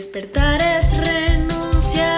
Despertar es renunciar.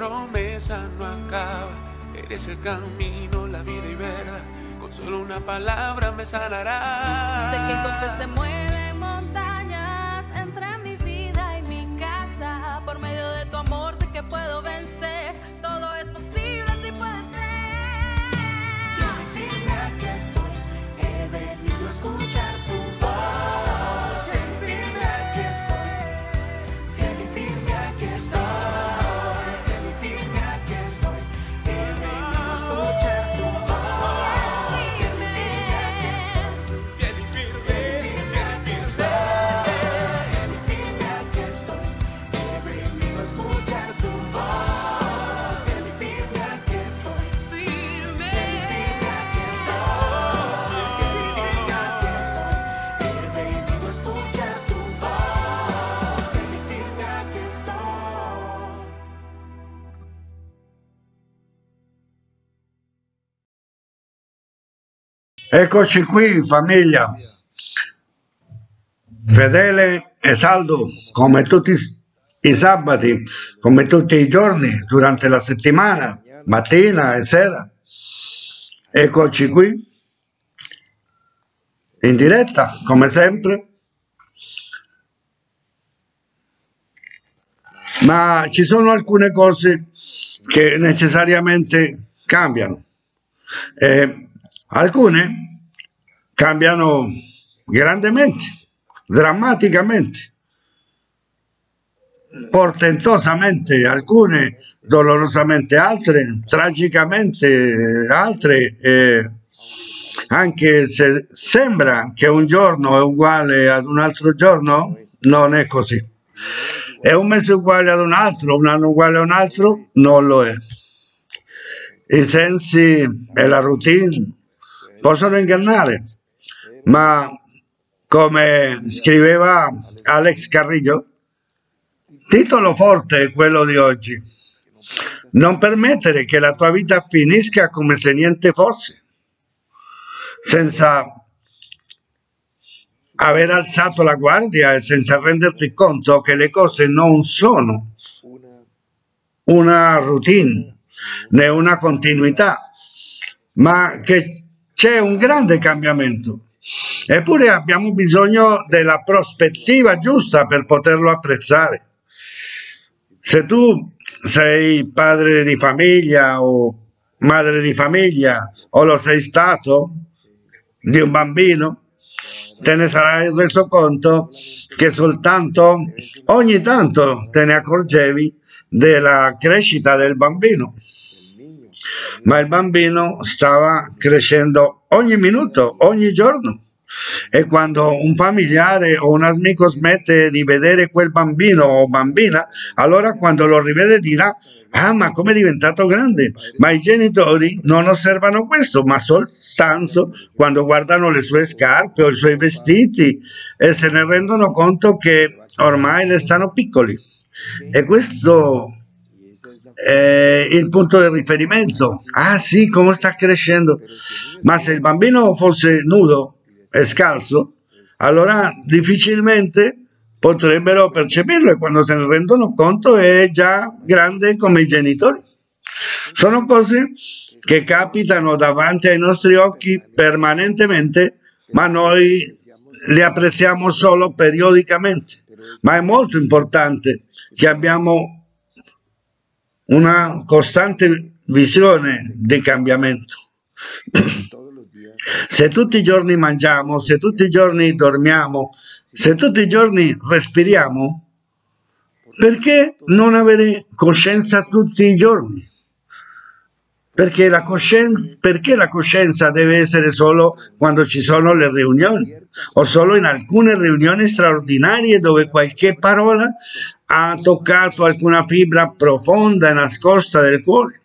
promesa no acaba. Eres el camino, la vida y verdad. Con solo una palabra me sanarás. Sé que. Eccoci qui, famiglia. Fedele e saldo come tutti i sabati, come tutti i giorni durante la settimana, mattina e sera. Eccoci qui, in diretta, come sempre. Ma ci sono alcune cose che necessariamente cambiano. Eh, alcune cambiano grandemente, drammaticamente, portentosamente, alcune dolorosamente, altre tragicamente, altre eh, anche se sembra che un giorno è uguale ad un altro giorno, non è così. È un mese uguale ad un altro, un anno uguale a un altro? Non lo è. I sensi e la routine possono ingannare, ma come scriveva Alex Carrillo, titolo forte è quello di oggi. Non permettere che la tua vita finisca come se niente fosse, senza aver alzato la guardia e senza renderti conto che le cose non sono una routine né una continuità, ma che c'è un grande cambiamento. Eppure abbiamo bisogno della prospettiva giusta per poterlo apprezzare. Se tu sei padre di famiglia o madre di famiglia o lo sei stato di un bambino, te ne sarai reso conto che soltanto ogni tanto te ne accorgevi della crescita del bambino. Ma il bambino stava crescendo ogni minuto, ogni giorno. E quando un familiare o un amico smette di vedere quel bambino o bambina, allora quando lo rivede dirà Ah, ma come è diventato grande? Ma i genitori non osservano questo, ma soltanto quando guardano le sue scarpe o i suoi vestiti e se ne rendono conto che ormai le stanno piccoli. E questo è il punto di riferimento. Ah sì, come sta crescendo. Ma se il bambino fosse nudo e scalzo, allora difficilmente potrebbero percepirlo e quando se ne rendono conto è già grande come i genitori. Sono cose che capitano davanti ai nostri occhi permanentemente, ma noi le apprezziamo solo periodicamente. Ma è molto importante che abbiamo una costante visione di cambiamento. Se tutti i giorni mangiamo, se tutti i giorni dormiamo, se tutti i giorni respiriamo, perché non avere coscienza tutti i giorni? Perché la, coscienza, perché la coscienza deve essere solo quando ci sono le riunioni o solo in alcune riunioni straordinarie dove qualche parola ha toccato alcuna fibra profonda e nascosta del cuore.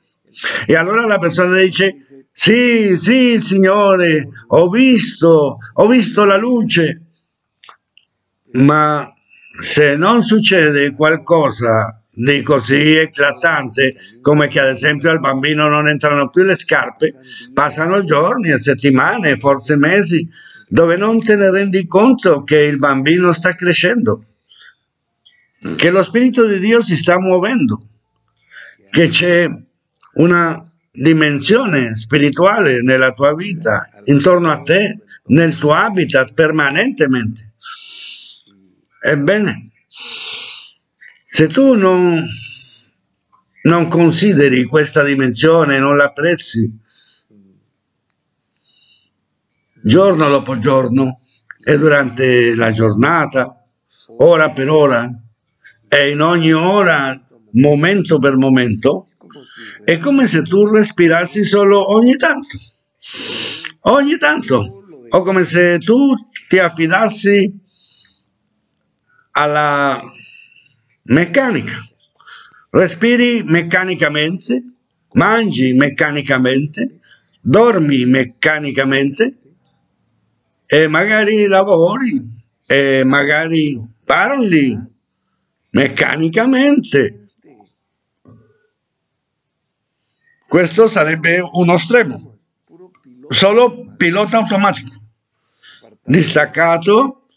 E allora la persona dice, sì, sì, Signore, ho visto, ho visto la luce, ma se non succede qualcosa di così eclatante come che ad esempio al bambino non entrano più le scarpe, passano giorni e settimane, forse mesi, dove non te ne rendi conto che il bambino sta crescendo, che lo Spirito di Dio si sta muovendo, che c'è una dimensione spirituale nella tua vita, intorno a te, nel tuo habitat permanentemente. Ebbene, se tu non, non consideri questa dimensione, non l'apprezzi, giorno dopo giorno e durante la giornata, ora per ora e in ogni ora, momento per momento, è come se tu respirassi solo ogni tanto, ogni tanto, o come se tu ti affidassi alla meccanica. Respiri meccanicamente, mangi meccanicamente, dormi meccanicamente e magari lavori e magari parli meccanicamente. Questo sarebbe uno stremo. Solo pilota automatico, distaccato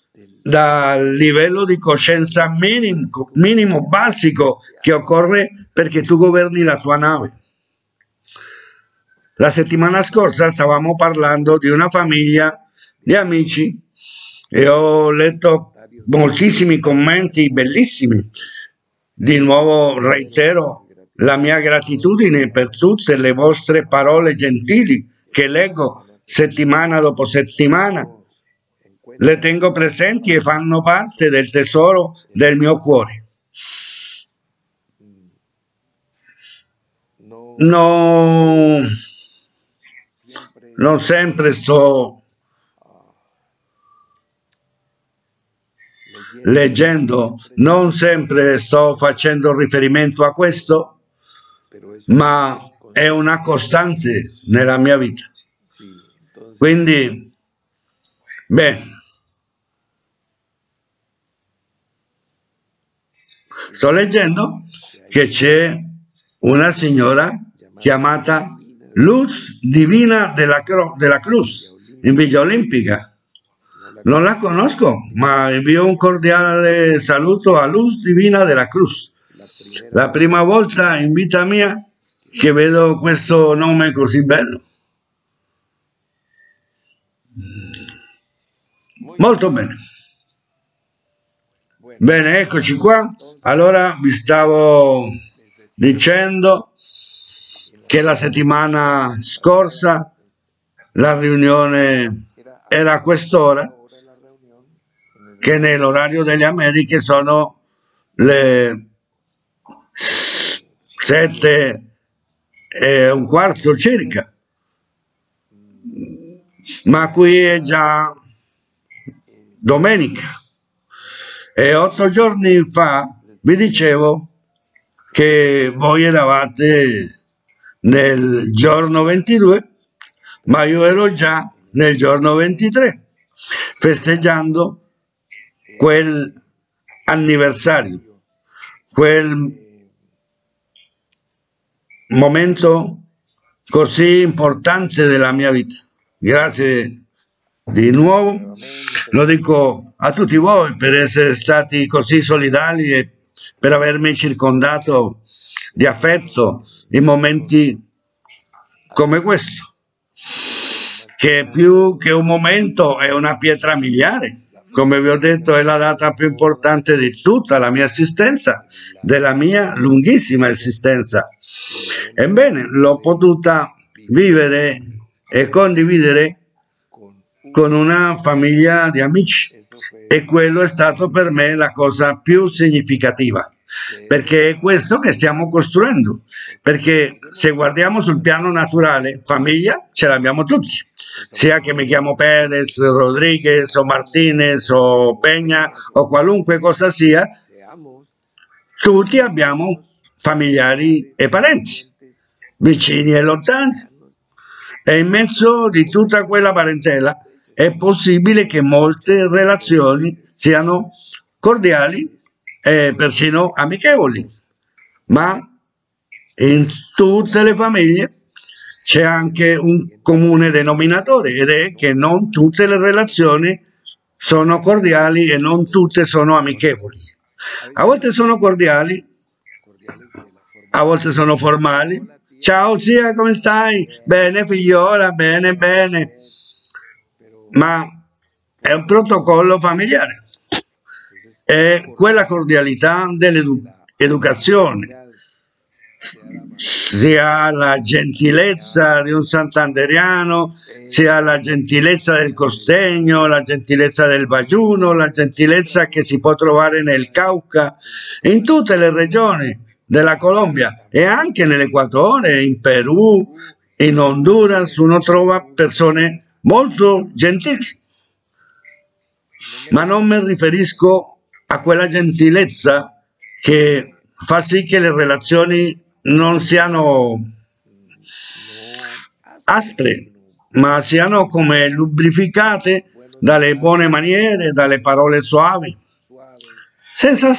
dal livello di coscienza minimo, minimo, basico che occorre perché tu governi la tua nave. La settimana scorsa stavamo parlando di una famiglia di amici e ho letto moltissimi commenti bellissimi. Di nuovo reitero la mia gratitudine per tutte le vostre parole gentili che leggo settimana dopo settimana. Le tengo presenti e fanno parte del tesoro del mio cuore. No, non sempre sto leggendo, non sempre sto facendo riferimento a questo, ma è una costante nella mia vita. Quindi, beh, sto leggendo che c'è una signora chiamata Luz Divina della, Cro- della Cruz in Villa Olimpica. Non la conosco, ma invio un cordiale saluto a Luz Divina della Cruz. La prima volta in vita mia che vedo questo nome così bello. Molto bene. Bene, eccoci qua. Allora vi stavo dicendo che la settimana scorsa la riunione era a quest'ora, che nell'orario delle Americhe sono le sette e un quarto circa, ma qui è già domenica. E otto giorni fa vi dicevo che voi eravate nel giorno 22, ma io ero già nel giorno 23, festeggiando quel anniversario, quel momento così importante della mia vita. Grazie di nuovo, lo dico a tutti voi per essere stati così solidali e per avermi circondato di affetto in momenti come questo, che più che un momento è una pietra miliare. Come vi ho detto è la data più importante di tutta la mia esistenza, della mia lunghissima esistenza. Ebbene, l'ho potuta vivere e condividere con una famiglia di amici e quello è stato per me la cosa più significativa perché è questo che stiamo costruendo. Perché se guardiamo sul piano naturale famiglia ce l'abbiamo tutti. Sia che mi chiamo Perez, Rodriguez o Martinez o Peña o qualunque cosa sia tutti abbiamo familiari e parenti vicini e lontani. E in mezzo di tutta quella parentela è possibile che molte relazioni siano cordiali e persino amichevoli, ma in tutte le famiglie c'è anche un comune denominatore ed è che non tutte le relazioni sono cordiali e non tutte sono amichevoli. A volte sono cordiali, a volte sono formali. Ciao zia, come stai? Bene figliola, bene, bene. Ma è un protocollo familiare è quella cordialità dell'educazione, sia la gentilezza di un santanderiano, sia la gentilezza del costegno, la gentilezza del bagiuno, la gentilezza che si può trovare nel Cauca, in tutte le regioni della Colombia e anche nell'Equatore, in Perù, in Honduras, uno trova persone molto gentili. Ma non mi riferisco a quella gentilezza che fa sì che le relazioni non siano aspre, ma siano come lubrificate dalle buone maniere, dalle parole suavi, senza,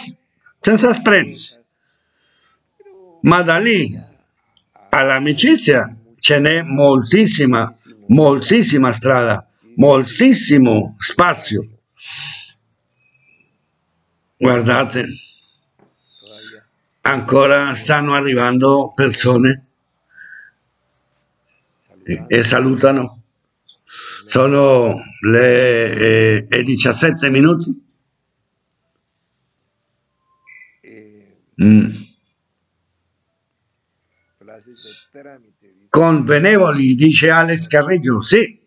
senza sprezzi. Ma da lì all'amicizia ce n'è moltissima, moltissima strada, moltissimo spazio. Guardate, ancora stanno arrivando persone e, salutano. Sono le eh, e 17 minuti. Mm. Convenevoli, dice Alex Carreggio, sì,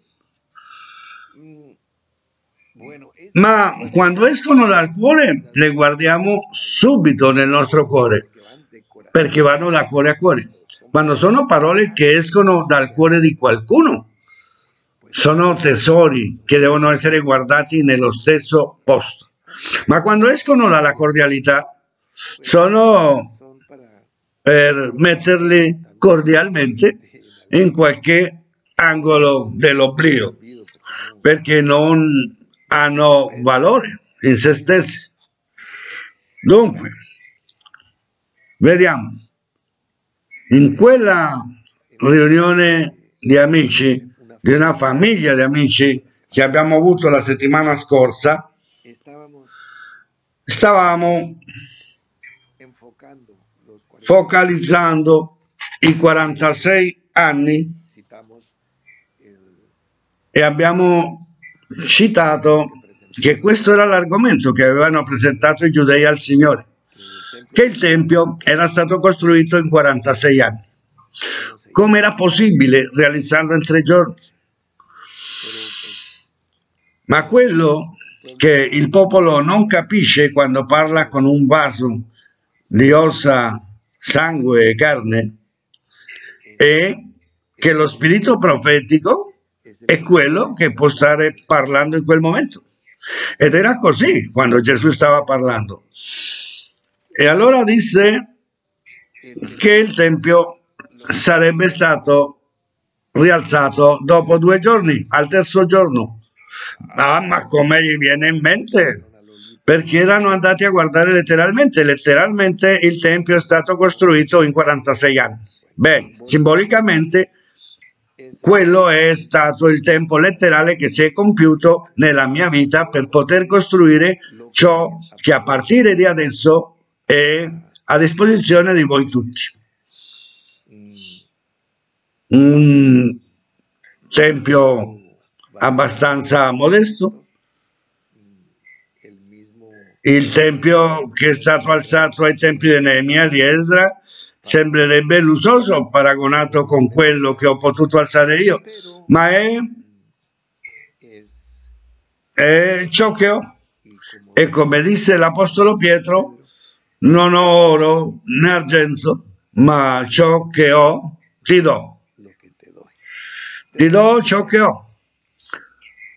ma quando escono dal cuore le guardiamo subito nel nostro cuore, perché vanno da cuore a cuore. Quando sono parole che escono dal cuore di qualcuno, sono tesori che devono essere guardati nello stesso posto. Ma quando escono dalla cordialità, sono per metterli cordialmente in qualche angolo dell'oblio, perché non hanno valore in se stessi. Dunque, vediamo, in quella riunione di amici, di una famiglia di amici che abbiamo avuto la settimana scorsa, stavamo enfocando los 40, focalizzando i 46 anni e abbiamo citato che questo era l'argomento che avevano presentato i giudei al Signore, che il Tempio era stato costruito in 46 anni. Come era possibile realizzarlo in tre giorni? Ma quello che il popolo non capisce quando parla con un vaso di ossa, sangue e carne è che lo spirito profetico è quello che può stare parlando in quel momento. Ed era così quando Gesù stava parlando. E allora disse che il Tempio sarebbe stato rialzato dopo due giorni, al terzo giorno. Ah, ma come gli viene in mente? Perché erano andati a guardare letteralmente. Letteralmente il Tempio è stato costruito in 46 anni. Beh, simbolicamente quello è stato il tempo letterale che si è compiuto nella mia vita per poter costruire ciò che a partire di adesso è a disposizione di voi tutti. Un tempio abbastanza modesto, il tempio che è stato alzato ai tempi di Neemia di Esdra sembrerebbe lusoso paragonato con quello che ho potuto alzare io, ma è, è ciò che ho. E come disse l'Apostolo Pietro, non ho oro né argento, ma ciò che ho ti do. Ti do ciò che ho.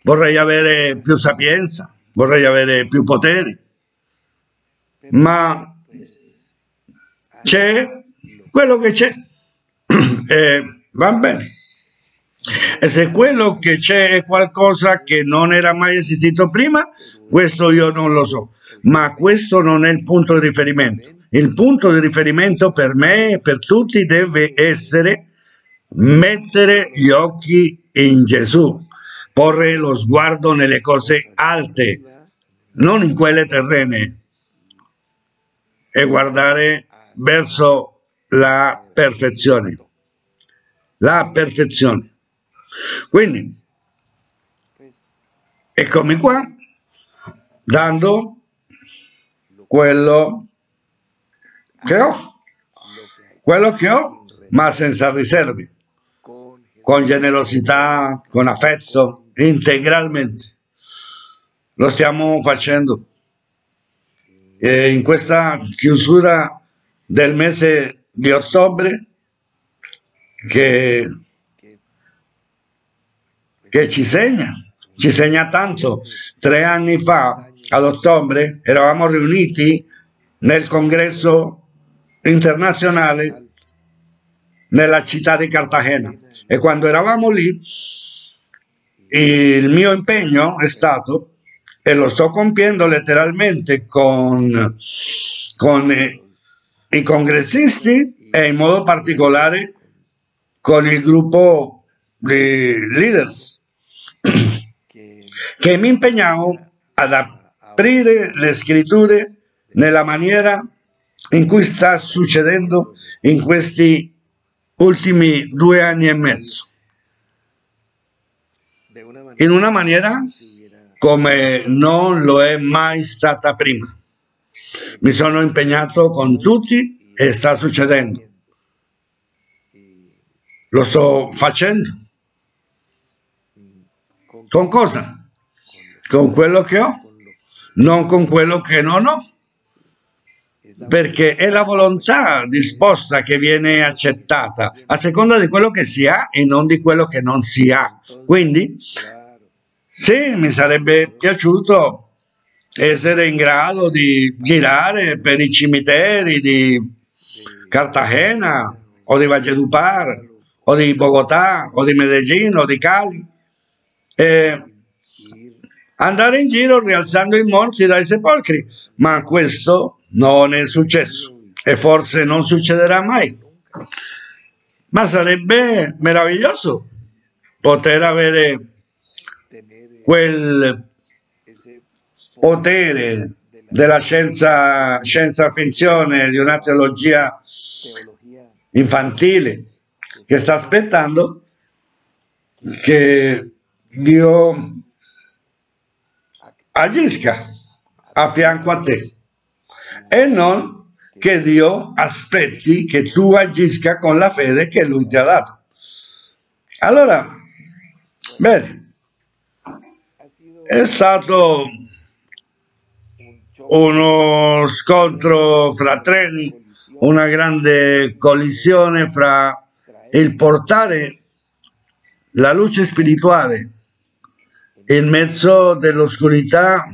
Vorrei avere più sapienza, vorrei avere più poteri, ma c'è quello che c'è. E va bene. E se quello che c'è è qualcosa che non era mai esistito prima, questo io non lo so. Ma questo non è il punto di riferimento. Il punto di riferimento per me e per tutti deve essere mettere gli occhi in Gesù, porre lo sguardo nelle cose alte, non in quelle terrene, e guardare verso la perfezione. La perfezione. Quindi, eccomi qua, dando quello che ho, quello che ho, ma senza riserve, con generosità, con affetto, integralmente. Lo stiamo facendo. E in questa chiusura del mese di ottobre, che, che ci segna, ci segna tanto. Tre anni fa, ad ottobre, eravamo riuniti nel congresso internazionale nella città di Cartagena e quando eravamo lì il mio impegno è stato e lo sto compiendo letteralmente con, con i congressisti e in modo particolare con il gruppo di leaders che mi impegnavo ad aprire le scritture nella maniera in cui sta succedendo in questi ultimi due anni e mezzo, in una maniera come non lo è mai stata prima. Mi sono impegnato con tutti e sta succedendo. Lo sto facendo. con, cosa? con lo, Con quello che ho, non con quello che non ho. perché è la volontà disposta che viene accettata a seconda di quello che si ha e non di quello che non si ha. Quindi, sì, mi sarebbe piaciuto essere in grado di girare per i cimiteri di Cartagena o di Valledupar o di Bogotà o di Medellin o di Cali e andare in giro rialzando i morti dai sepolcri, ma questo non è successo e forse non succederà mai. Ma sarebbe meraviglioso poter avere quel potere della scienza, scienza finzione, di una teologia infantile che sta aspettando che Dio agisca a fianco a te e non che Dio aspetti che tu agisca con la fede che Lui ti ha dato. Allora, bene, è stato uno scontro fra treni, una grande collisione fra il portare la luce spirituale in mezzo dell'oscurità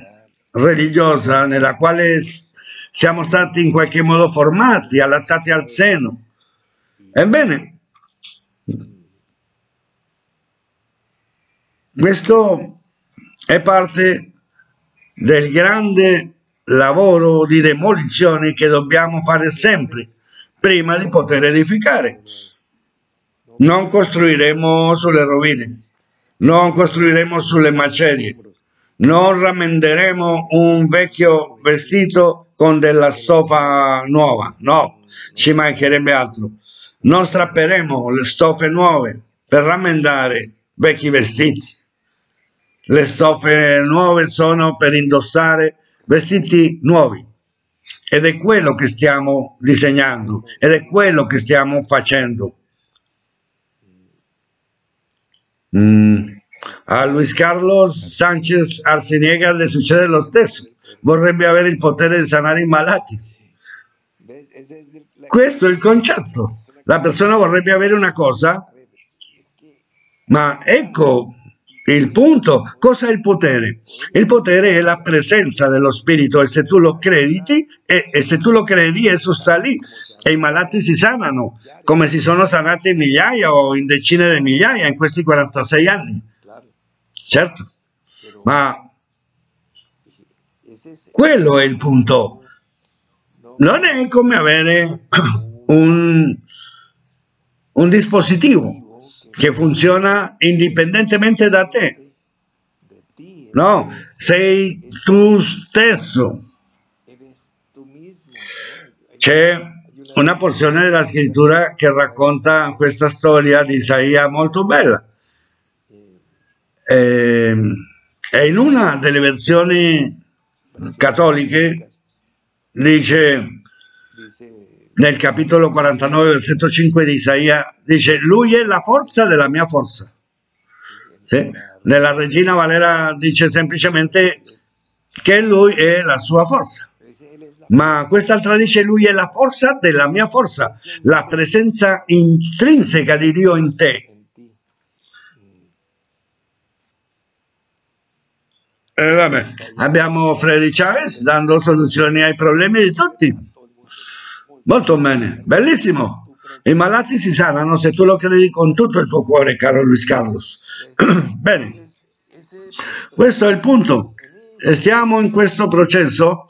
religiosa nella quale siamo stati in qualche modo formati, allattati al seno. Ebbene, questo è parte del grande lavoro di demolizione che dobbiamo fare sempre prima di poter edificare. Non costruiremo sulle rovine, non costruiremo sulle macerie, non rammenderemo un vecchio vestito con della stoffa nuova, no, ci mancherebbe altro. Non strapperemo le stoffe nuove per rammendare vecchi vestiti. Le stoffe nuove sono per indossare vestiti nuovi. Ed è quello che stiamo disegnando, ed è quello che stiamo facendo. Mm. A Luis Carlos Sánchez Arciniega le succede lo stesso. Vorrebbe avere il potere di sanare i malati. Questo è il concetto. La persona vorrebbe avere una cosa, ma ecco il punto. Cosa è il potere? Il potere è la presenza dello Spirito e se tu lo crediti, e, e se tu lo credi, esso sta lì. E i malati si sanano, come si sono sanati migliaia o in decine di migliaia in questi 46 anni. Certo, ma quello è il punto. no Non è come avere un, un dispositivo che funziona indipendentemente da te. No, sei tu stesso. C'è una porzione della scrittura che racconta questa storia di Isaia molto bella. E, e in una delle versioni cattoliche dice nel capitolo 49, versetto 5 di Isaia, dice, lui è la forza della mia forza. Sì? Nella Regina Valera dice semplicemente che lui è la sua forza. Ma quest'altra dice, lui è la forza della mia forza, la presenza intrinseca di Dio in te. en ti E vabbè, abbiamo Freddy Chavez dando soluzioni ai problemi di tutti. Molto bene, bellissimo. I malati si sanano se tu lo credi con tutto il tuo cuore, caro Luis Carlos. bene, questo è il punto. Stiamo in questo processo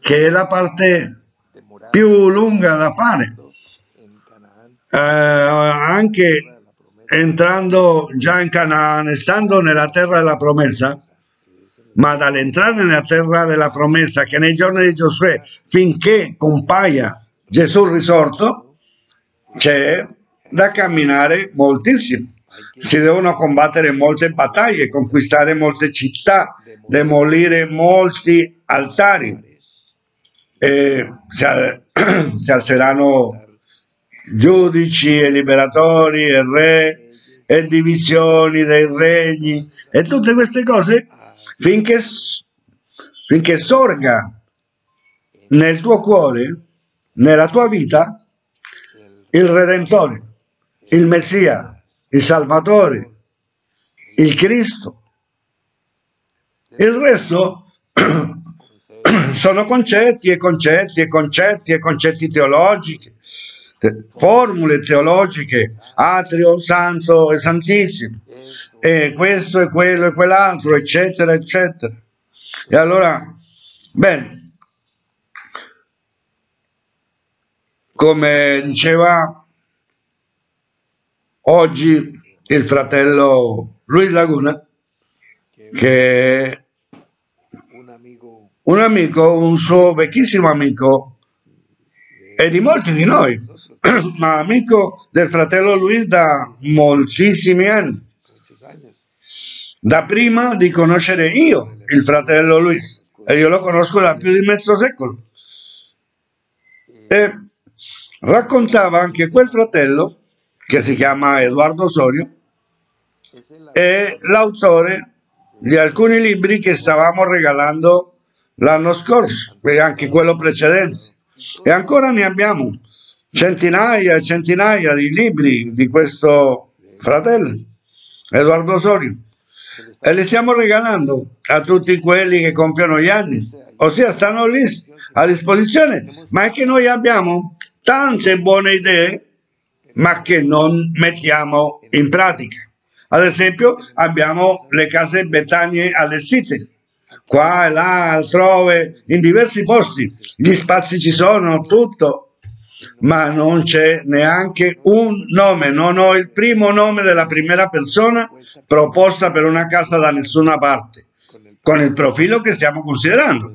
che è la parte più lunga da fare. Eh, anche entrando già in Canaan, stando nella terra della promessa, ma dall'entrare nella terra della promessa, che nei giorni di Giosuè, finché compaia Gesù risorto, c'è da camminare moltissimo. Si devono combattere molte battaglie, conquistare molte città, demolire molti altari. E si, al- si alzeranno giudici e liberatori e re e divisioni dei regni e tutte queste cose finché, finché sorga nel tuo cuore, nella tua vita, il Redentore, il Messia, il Salvatore, il Cristo. Il resto sono concetti e concetti e concetti e concetti teologici, te- formule teologiche, atrio, santo e santissimo, e questo e quello e quell'altro, eccetera, eccetera. E allora, bene, come diceva oggi il fratello Luis Laguna, che è un amico, un suo vecchissimo amico e di molti di noi, ma amico del fratello Luis da moltissimi anni, da prima di conoscere io il fratello Luis, e io lo conosco da più di mezzo secolo. E raccontava anche quel fratello, che si chiama Edoardo Osorio, è l'autore di alcuni libri che stavamo regalando l'anno scorso e anche quello precedente. E ancora ne abbiamo centinaia e centinaia di libri di questo fratello, Edoardo Osorio, e li stiamo regalando a tutti quelli che compiono gli anni, ossia stanno lì a disposizione, ma è che noi abbiamo tante buone idee, ma che non mettiamo in pratica. Ad esempio, abbiamo le case Betanie allestite, qua e là, altrove, in diversi posti. Gli spazi ci sono, tutto, ma non c'è neanche un nome. Non ho il primo nome della prima persona proposta per una casa da nessuna parte, con il profilo che stiamo considerando.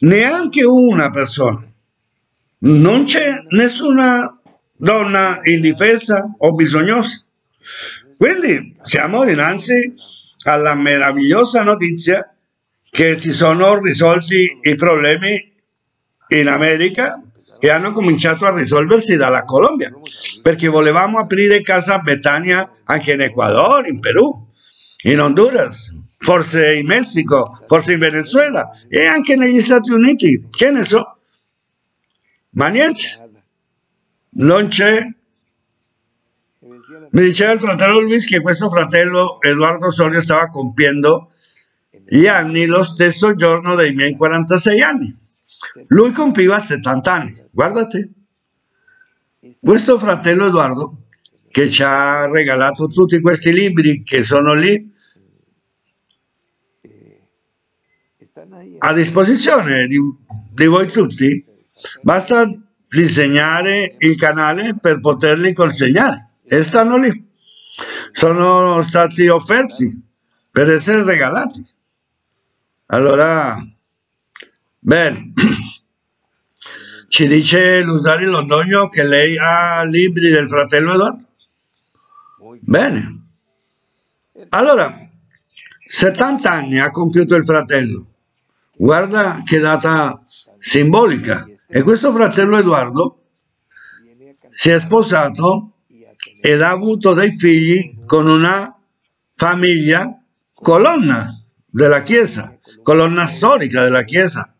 Neanche una persona. Non c'è nessuna donna indifesa o bisognosa. Quindi siamo dinanzi alla meravigliosa notizia che si sono risolti i problemi in America e hanno cominciato a risolversi dalla Colombia, perché volevamo aprire casa Betania anche in Ecuador, in Perù, in Honduras, forse in Messico, forse in Venezuela e anche negli Stati Uniti, che ne so. Ma niente, non c'è mi diceva il fratello Luis che questo fratello Edoardo Sorio stava compiendo gli anni lo stesso giorno dei miei 46 anni. Lui compiva 70 anni. Guardate, questo fratello Edoardo che ci ha regalato tutti questi libri che sono lì a disposizione di, di voi tutti, basta disegnare il canale per poterli consegnare e stanno lì. Sono stati offerti per essere regalati. Allora, bene, ci dice Lusdari Londogno che lei ha libri del fratello Edoardo. Bene. Allora, 70 anni ha compiuto il fratello. Guarda che data simbolica. E questo fratello Edoardo si è sposato ed ha avuto dei figli con una famiglia colonna della Chiesa, colonna storica della Chiesa,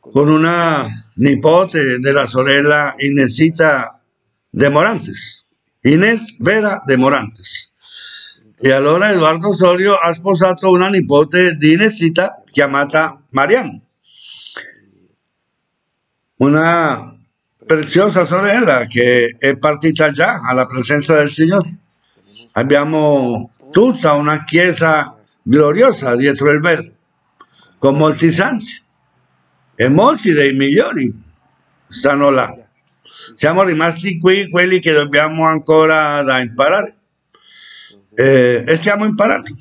con una nipote della sorella Inesita de Morantes, Inés Vera de Morantes. E allora Edoardo Osorio ha sposato una nipote di Inesita chiamata Marianne, una preziosa sorella che è partita già alla presenza del Signore. Abbiamo tutta una chiesa gloriosa dietro il velo, con molti santi e molti dei migliori stanno là. siamo rimasti qui quelli che dobbiamo ancora da imparare. Eh, e stiamo imparando.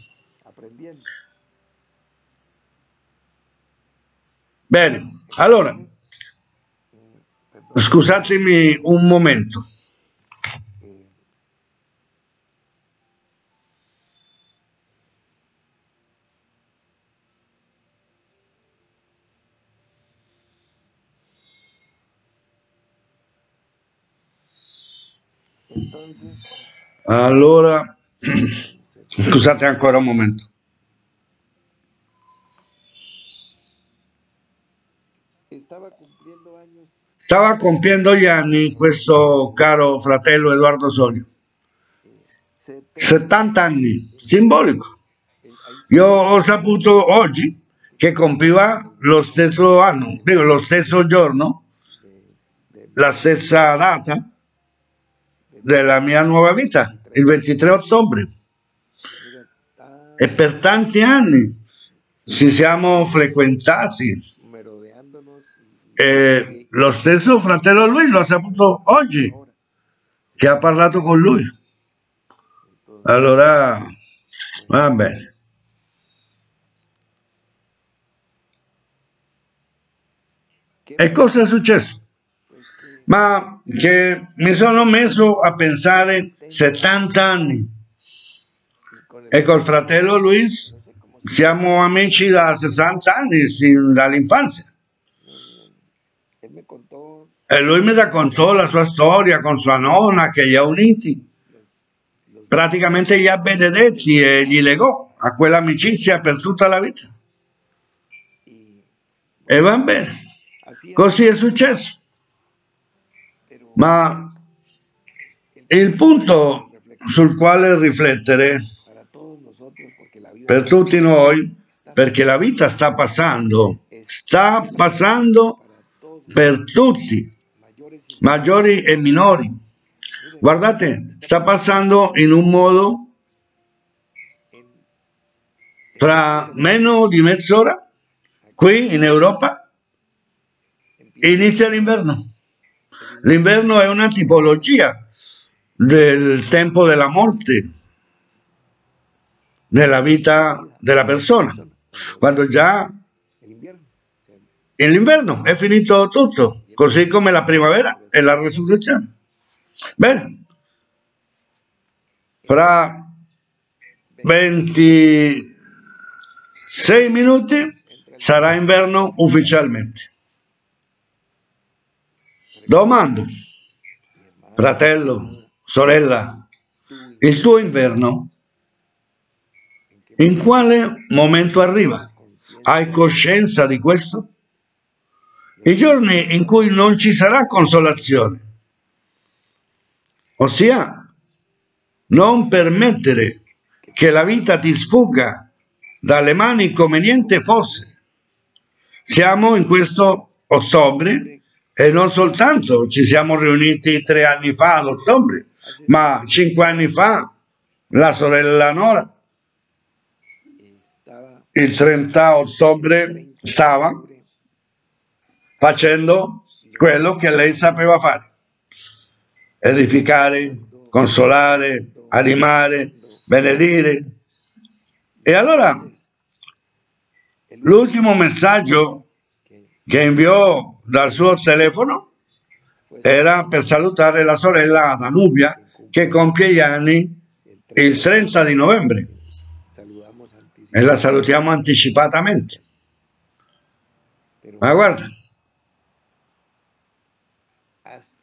Bene, allora. Scusatemi un momento. Allora, scusate ancora un momento. Stava compiendo gli anni questo caro fratello Edoardo eh, 70 70 anni, simbolico. eh, Io ho saputo oggi che compiva lo stesso anno, dico lo stesso giorno, la stessa data della mia nuova vita, il 23 ottobre. E per tanti anni ci siamo frequentati. merodeándonos y, E lo stesso fratello lui lo ha saputo oggi che ha parlato con lui. Allora, va bene. ¿qué E cosa è successo? Ma che mi sono messo a pensare 70 anni e col fratello Luis siamo amici da 60 anni, dall'infanzia. E lui mi raccontò la sua storia con sua nonna che li ha uniti, praticamente li ha benedetti e li legò a quell'amicizia per tutta la vita. E va bene, così è successo. Ma il punto sul quale riflettere per tutti noi, perché la vita sta passando, sta passando per tutti, maggiori e minori. Guardate, sta passando in un modo tra meno di mezz'ora, qui in Europa, inizia l'inverno. L'inverno è una tipologia del tempo della morte nella vita della persona, quando già l'inverno è finito tutto, così come la primavera e la resurrezione. Bene, fra 26 minuti sarà inverno ufficialmente. Domando, fratello, sorella, il tuo inverno in quale momento arriva? Hai coscienza di questo? I giorni in cui non ci sarà consolazione, ossia non permettere che la vita ti sfugga dalle mani come niente fosse. Siamo in questo ottobre e non soltanto ci siamo riuniti tre anni fa ad ottobre, ma cinque anni fa la sorella Nora il 30 ottobre stava facendo quello che lei sapeva fare. Edificare, consolare, animare, benedire. E allora l'ultimo messaggio che inviò dal suo telefono era per salutare la sorella Danubia che compie gli anni il 30 di novembre e la salutiamo anticipatamente. Ma guarda,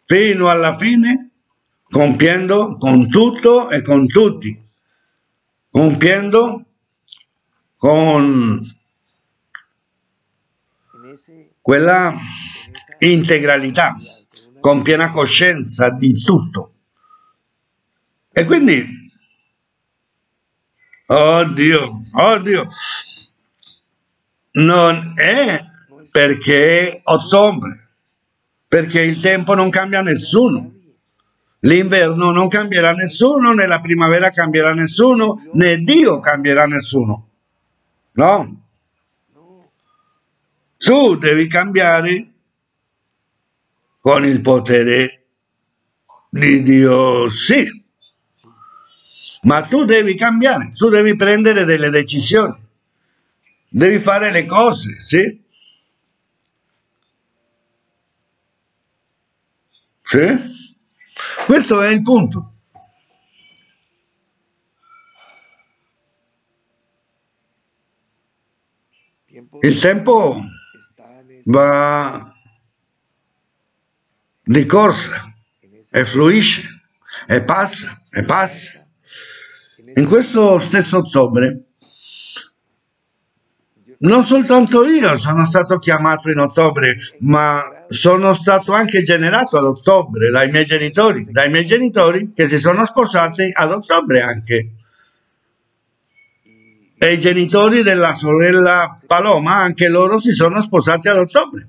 fino alla fine, compiendo con tutto e con tutti, compiendo con quella integralità, con piena coscienza di tutto. E quindi, oddio, oddio, non è perché ottobre, perché il tempo non cambia nessuno. L'inverno non cambierà nessuno, né la primavera cambierà nessuno, né Dio cambierà nessuno. No, no tu devi cambiare con il potere di Dio sì, ma tu devi cambiare, tu devi prendere delle decisioni, devi fare le cose, sì? Sì? Questo è il punto. Il tempo va di corsa e fluisce e passa e passa. In questo stesso ottobre non soltanto io sono stato chiamato in ottobre, ma sono stato anche generato ad ottobre dai miei genitori, dai miei genitori che si sono sposati ad ottobre anche. E i genitori della sorella Paloma, anche loro si sono sposati ad ottobre.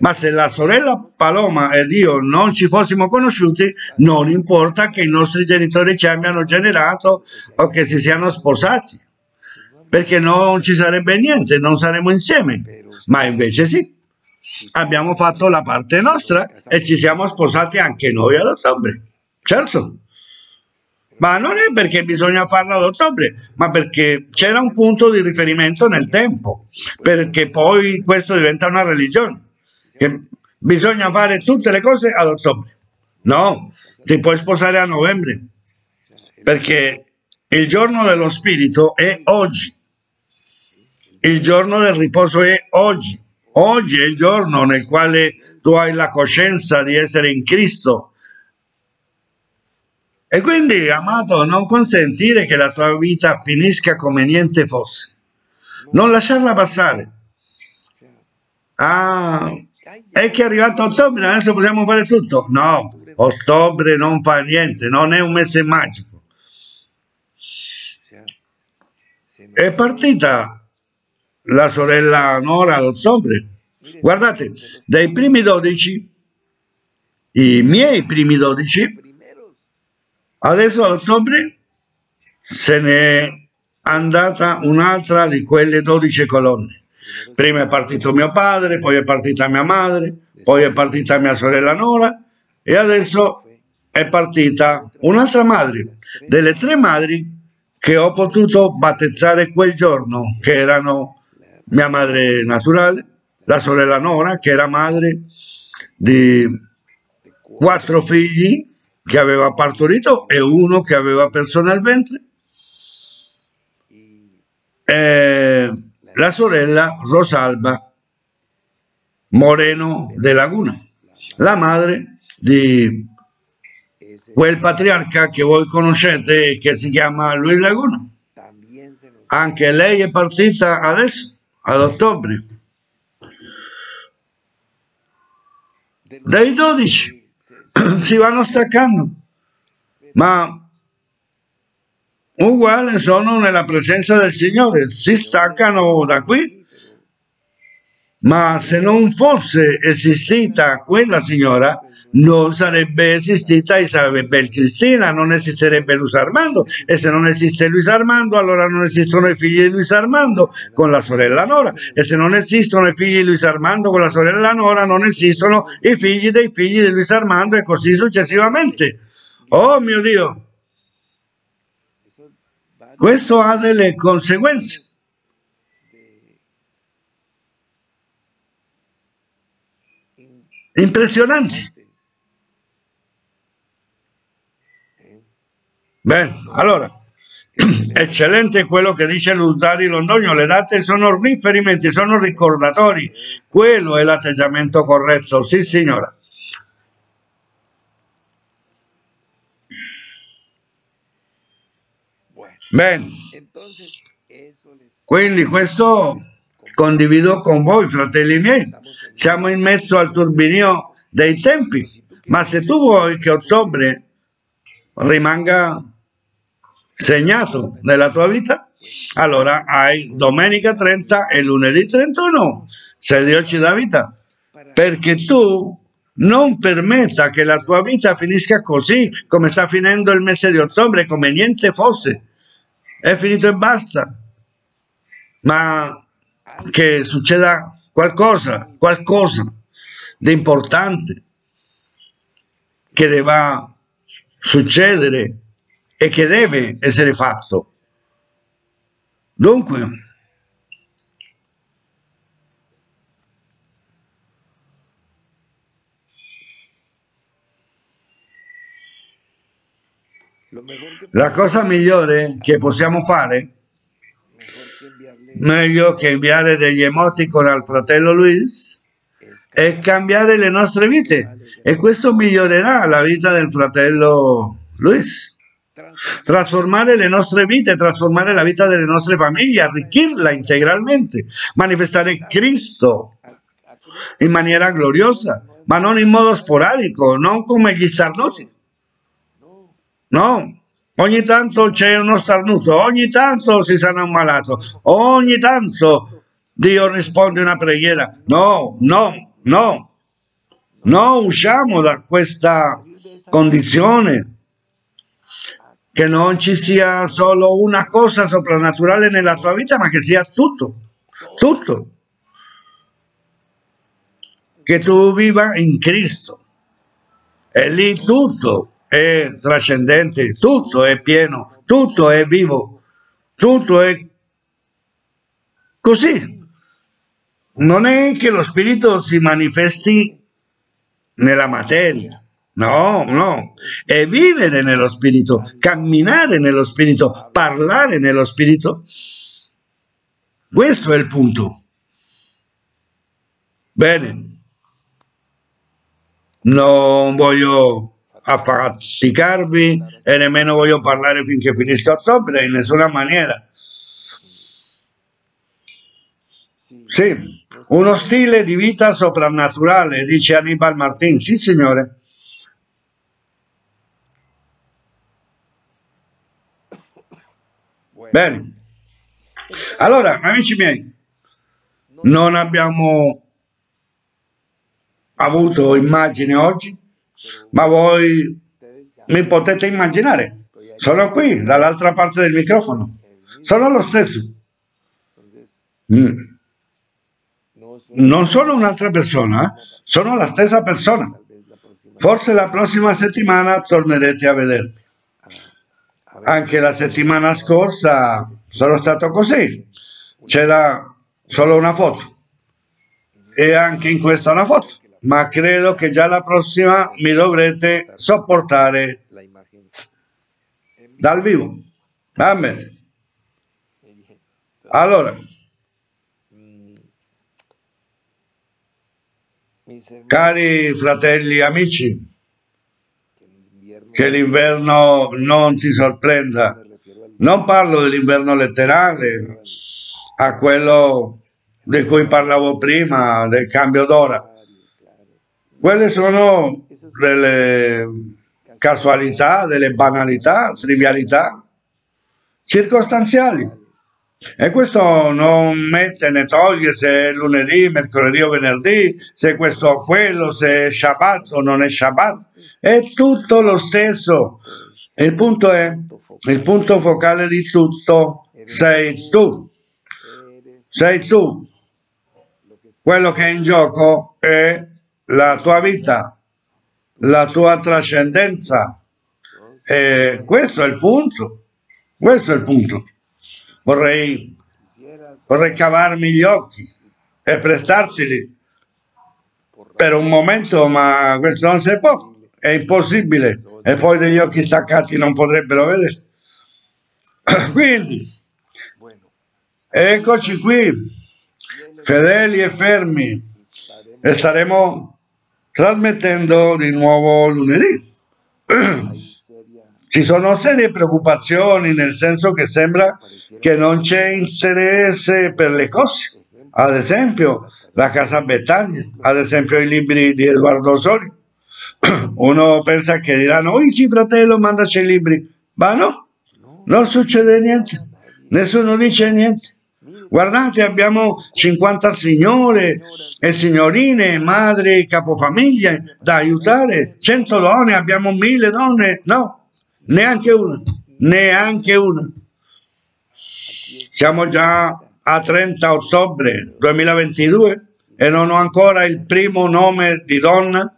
Ma se la sorella Paloma ed io non ci fossimo conosciuti, non importa che i nostri genitori ci abbiano generato o che si siano sposati, perché non ci sarebbe niente, non saremmo insieme. Ma invece sì, abbiamo fatto la parte nostra e ci siamo sposati anche noi ad ottobre. Certo. Ma non è perché bisogna farlo ad ottobre, ma perché c'era un punto di riferimento nel tempo, perché poi questo diventa una religione, che bisogna fare tutte le cose ad ottobre. No, ti puoi sposare a novembre, perché il giorno dello spirito è oggi, il giorno del riposo è oggi, oggi è il giorno nel quale tu hai la coscienza di essere in Cristo. E quindi, amato, non consentire che la tua vita finisca come niente fosse. Non lasciarla passare. Ah, è che è arrivato ottobre, adesso possiamo fare tutto. No, ottobre non fa niente, non è un mese magico. È partita la sorella Nora ad ottobre. Guardate, dai primi 12, i miei primi 12, primeros adesso ad ottobre se ne è andata un'altra di quelle 12 colonne. Prima è partito mio padre, poi è partita mia madre, poi è partita mia sorella Nora e adesso è partita un'altra madre, delle tre madri che ho potuto battezzare quel giorno, che erano mia madre naturale, la sorella Nora, che era madre di quattro figli che aveva partorito e uno che aveva perso nel ventre, e la sorella Rosalba Moreno de Laguna, la madre di quel patriarca che voi conoscete che si chiama Luis Laguna. Anche lei è partita adesso, ad ottobre. Dai 12 se- se- si vanno staccando, ma uguale sono nella presenza del Signore, si staccano da qui, ma se non fosse esistita quella signora, non sarebbe esistita Isabel Cristina, non esisterebbe Luis Armando. E se non esiste Luis Armando allora non esistono i figli di Luis Armando con la sorella Nora e se non esistono i figli di Luis Armando con la sorella Nora non esistono i figli dei figli di Luis Armando e così successivamente. Oh mio Dio, questo ha delle conseguenze de Bene, allora, eccellente quello che dice Luzdari Londogno, le date sono riferimenti, sono ricordatori, quello è l'atteggiamento corretto, sì signora. Bene, quindi questo condivido con voi, fratelli miei, siamo in mezzo al turbinio dei tempi, ma se tu vuoi che ottobre rimanga segnato nella tua vita, allora hai domenica 30 e lunedì 31, se Dio ci dà vita, perché tu non permetta che la tua vita finisca così come sta finendo il mese di ottobre, come niente fosse. È finito e basta. Ma che succeda qualcosa, qualcosa di importante che debba succedere e che deve essere fatto. Dunque, la cosa migliore che possiamo fare, meglio che inviare degli emoticon al fratello Luis, è cambiare le nostre vite e questo migliorerà la vita del fratello Luis. Trasformare le nostre vite, trasformare la vita delle nostre famiglie, arricchirla integralmente, manifestare Cristo in maniera gloriosa, ma non in modo sporadico, non come gli starnuti. No, No, ogni tanto c'è uno starnuto, ogni tanto si sana un malato, ogni tanto Dio risponde una preghiera. No, no, no, no, usciamo da questa condizione che non ci sia solo una cosa soprannaturale nella tua vita, ma che sia tutto, tutto. Che tu viva in Cristo. E lì tutto è trascendente, tutto è pieno, tutto è vivo, tutto è così. Non è che lo spirito si manifesti nella materia. No, no, è vivere nello spirito, camminare nello spirito, parlare nello spirito. Questo è il punto. Bene, non voglio affaticarvi e nemmeno voglio parlare finché finisca ottobre in nessuna maniera. Sì, uno stile di vita soprannaturale, dice Annibal Martin. Sì, signore. Bene. Allora, amici miei, non abbiamo avuto immagine oggi, ma voi mi potete immaginare. Sono qui, dall'altra parte del microfono. Sono lo stesso. Mm. Non sono un'altra persona, sono la stessa persona. Forse la prossima settimana tornerete a vedermi. Anche la settimana scorsa sono stato così. C'era solo una foto. E anche in questa una foto. Ma credo che già la prossima mi dovrete sopportare dal vivo. Va bene. Allora, mm, cari fratelli amici, che l'inverno non ti sorprenda. Non parlo dell'inverno letterale, a quello di cui parlavo prima, del cambio d'ora. Quelle sono delle casualità, delle banalità, trivialità, circostanziali. E questo non mette né toglie se è lunedì, mercoledì o venerdì, se questo o quello, se è Shabbat o non è Shabbat. È tutto lo stesso. Il punto è, il punto focale di tutto sei tu. Sei tu. lo que Quello che è in gioco è la tua vita, la tua trascendenza. E questo è il punto. Questo è il punto. Vorrei, vorrei cavarmi gli occhi e prestarseli per un momento, ma questo non si può. È impossibile. E poi degli occhi staccati non potrebbero vedere. Quindi, eccoci qui, fedeli e fermi. E staremo trasmettendo di nuovo lunedì. Ci sono serie preoccupazioni nel senso che sembra che non c'è interesse per le cose. Ad esempio la Casa Betania, ad esempio i libri di Edoardo Osorio. Uno pensa che diranno, oi sì fratello, mandaci i libri. Ma no non succede niente. Nessuno dice niente. Guardate, abbiamo 50 signore e signorine, madri, capofamiglia da aiutare, 100 donne, abbiamo 1000 donne. No, neanche una, neanche una. Siamo già a 30 ottobre 2022 e non ho ancora il primo nome di donna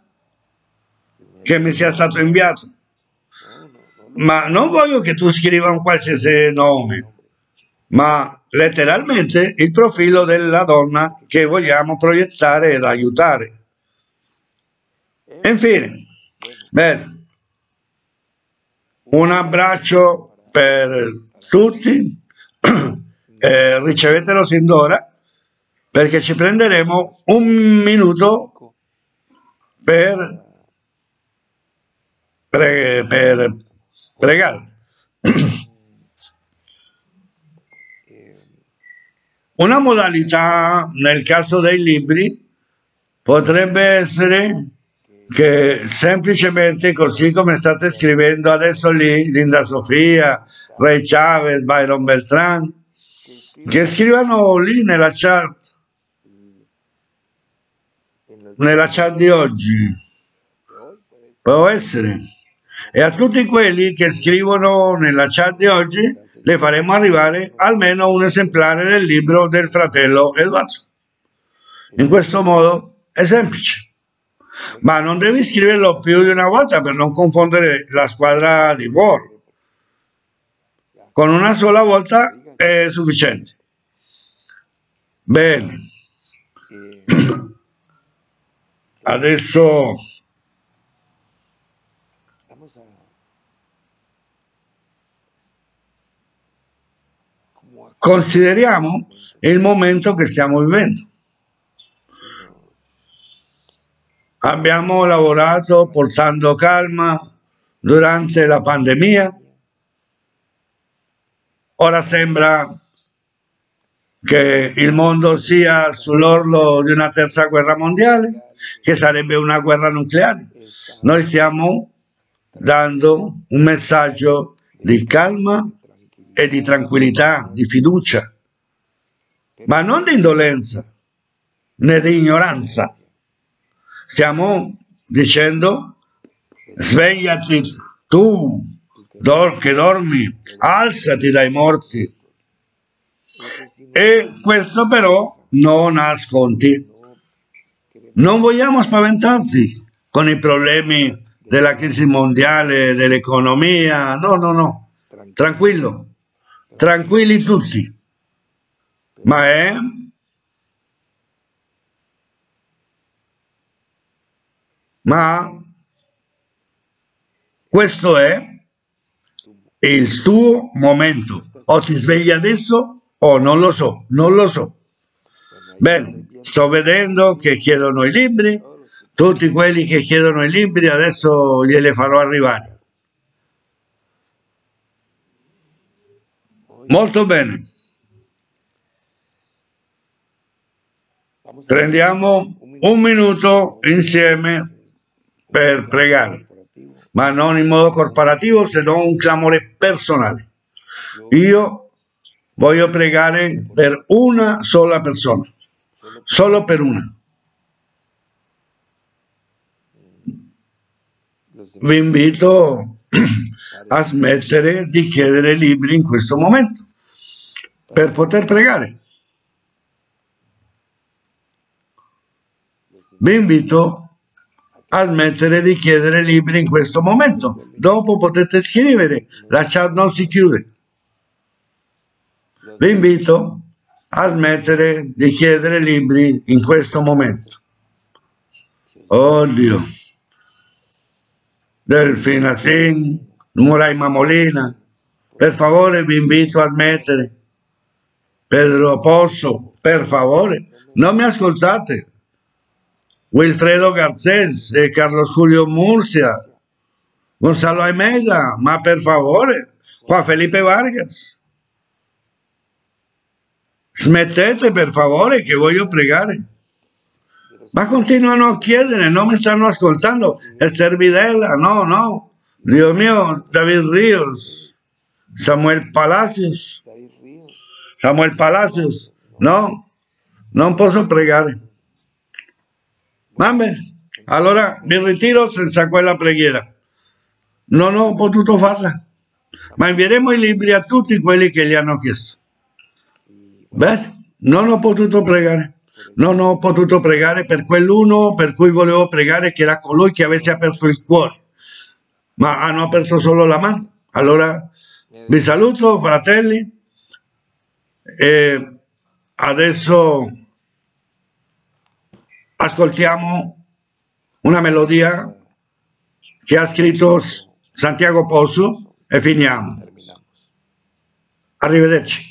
che mi sia stato inviato. ma non voglio che tu scriva un qualsiasi nome, ma letteralmente il profilo della donna che vogliamo proiettare ed aiutare. Infine, bene, un abbraccio per tutti, eh, ricevetelo sin d'ora perché ci prenderemo un minuto per, pre- per pregare. eh, Una modalità nel caso dei libri potrebbe essere che semplicemente così come state scrivendo adesso lì, Linda Sofia, Ray Chavez, Byron Beltran, che scrivano lì nella chat, nella chat di oggi. Può essere. E a tutti quelli che scrivono nella chat di oggi le faremo arrivare almeno un esemplare del libro del fratello Edoardo. In questo modo è semplice. Ma non devi scriverlo più di una volta per non confondere la squadra di War. Con una sola volta è sufficiente. Bene, adesso vamos a como a consideriamo il momento che stiamo vivendo. Abbiamo lavorato portando calma durante la pandemia. Ora sembra che il mondo sia sull'orlo di una terza guerra mondiale, che sarebbe una guerra nucleare. Noi stiamo dando un messaggio di calma e di tranquillità, di fiducia, ma non di indolenza né di ignoranza. Stiamo dicendo svegliati tu che dormi, alzati dai morti. E questo però non queremos Non vogliamo spaventarti con i problemi della crisi mondiale, dell'economia. No, no, no. Tranquillo. Tranquilli tutti. Ma è ma questo è il tuo momento. O ti svegli adesso o non lo so, non lo so. Bene, sto vedendo che chiedono i libri, tutti quelli che chiedono i libri adesso glieli farò arrivare. Molto bene, prendiamo un minuto insieme per pregare, ma non in modo corporativo, se no un clamore personale. Io voglio pregare per una sola persona, solo per una. Vi invito a smettere di chiedere libri in questo momento per poter pregare. Vi invito a smettere di chiedere libri in questo momento. Dopo potete scrivere, la chat non si chiude. Vi invito a smettere di chiedere libri in questo momento. Oddio. Delfina Singh, Muraima Molina, per favore vi invito a smettere. Pedro Posso, per favore, non mi ascoltate. Wilfredo Garcés e Carlos Julio Murcia, Gonzalo Almeida, ma per favore, Juan Felipe Vargas. Smettete per favore che voglio pregare. Ma continuano a chiedere, non mi stanno ascoltando. Esther Videla, no, no. Dio mio, David Ríos, Samuel Palacios, Samuel Palacios, no, non posso pregare. Vabbè, allora mi ritiro senza quella preghiera. Non ho potuto farla, ma invieremo i libri a tutti quelli che li hanno chiesto. Beh, non ho potuto pregare. Non ho potuto pregare per quell'uno per cui volevo pregare, che era colui che avesse aperto il cuore. ma hanno aperto solo la mano. Allora vi saluto fratelli e adesso ascoltiamo una melodia che ha scritto Santiago Pozzo e finiamo. Arrivederci.